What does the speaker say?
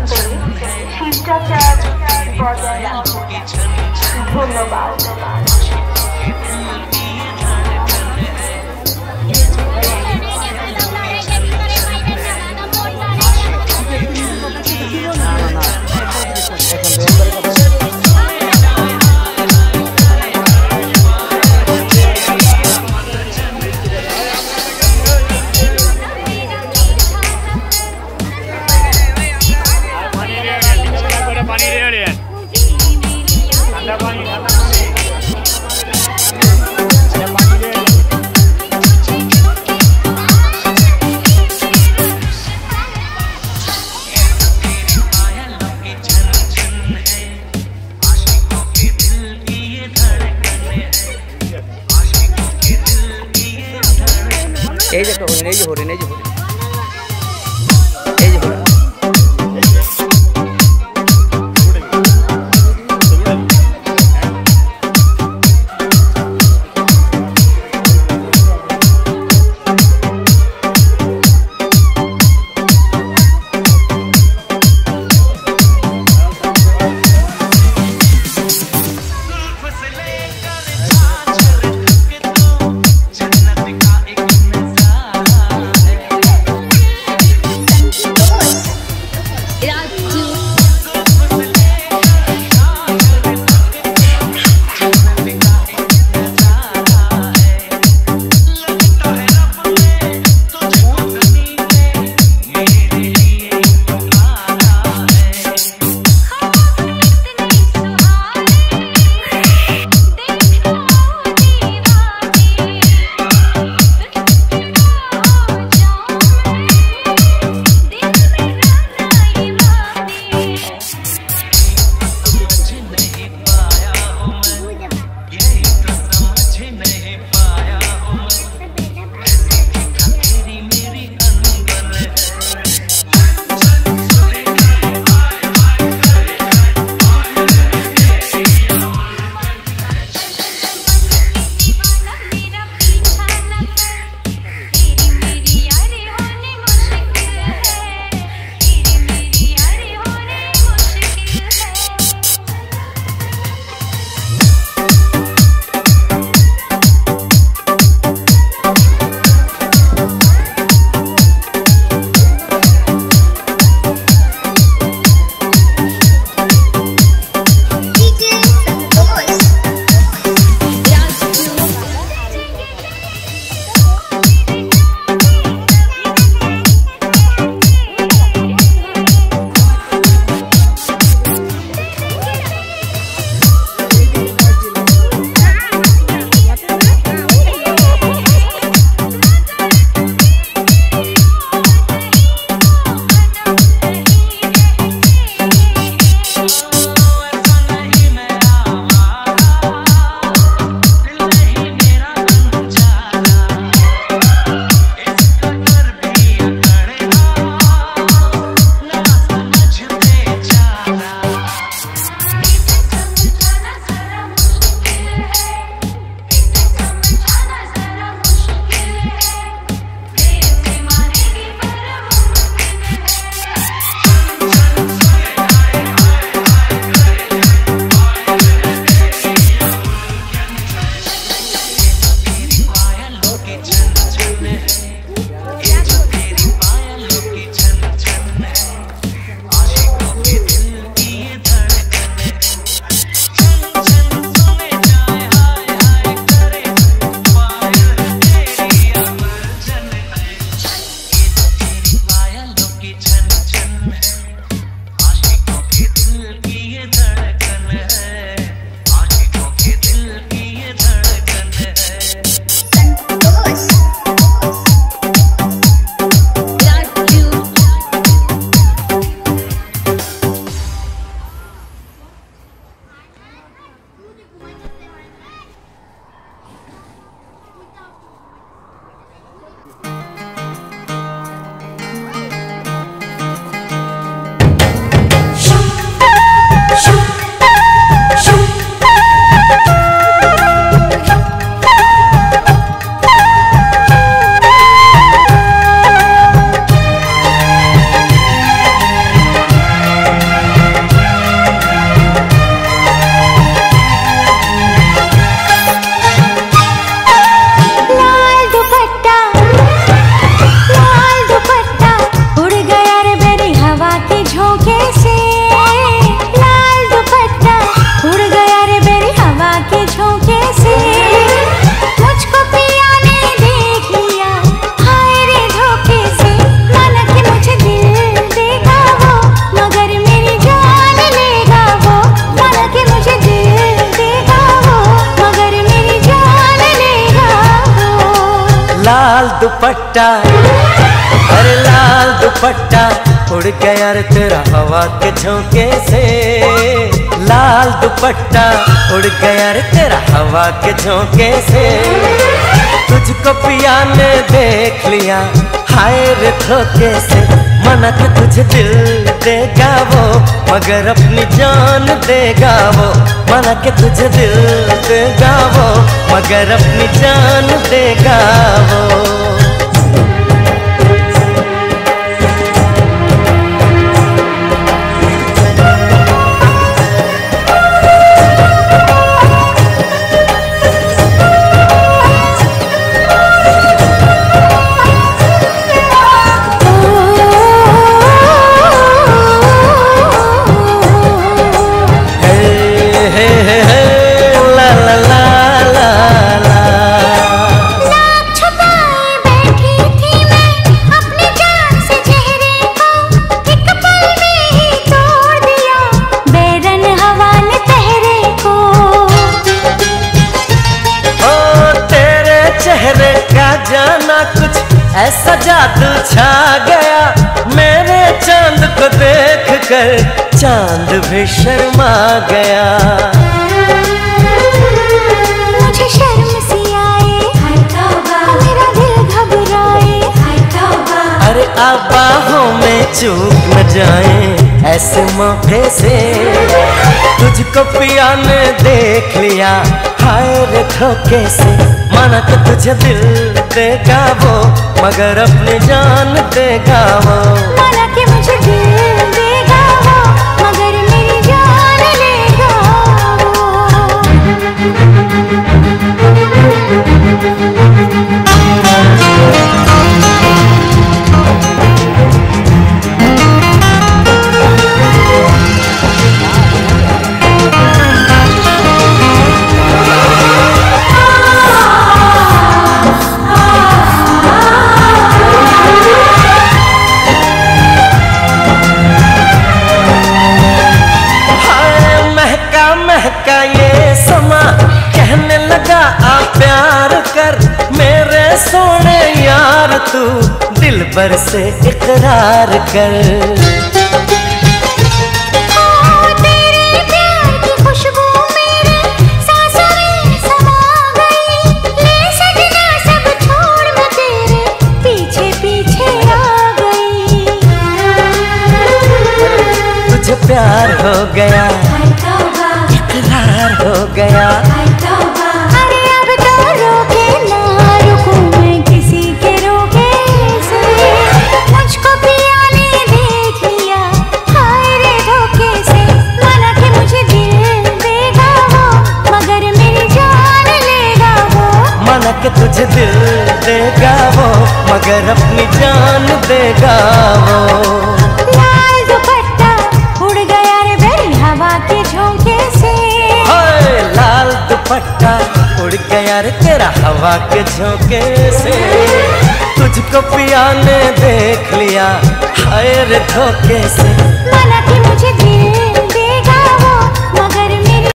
Yeah. ellos. दुपट्टा अरे लाल दुपट्टा उड़ गया रे तेरा हवा के झोंके से। लाल दुपट्टा उड़ गया रे तेरा हवा के झोंके से। तुझको पिया ने देख लिया, हाय रे धोखे से। मना के तुझे दिल देगा वो, मगर अपनी जान देगा वो। मना के तुझे दिल देगा वो, मगर अपनी जान देगा वो। कर चाँद भी शर्मा गया। मुझे शर्म सी आए मेरा दिल घबराए। अरे आबाहों में चूक न जाए ऐसे मौके से तुझको पिया ने देख लिया। हाय रे धोखे से माना तो तुझे दिल देगा वो मगर अपनी जान देगा वो। तू दिल भर से इकरार कर। प्यार हो गया मगर अपनी जान देगा वो लाल दुपट्टा उड़ गया रे बेरी हवा के झोंके से। हाय लाल दुपट्टा उड़ गया रे तेरा हवा के झोंके से। तुझको पिया ने देख लिया हाय रे धोखे से। माना कि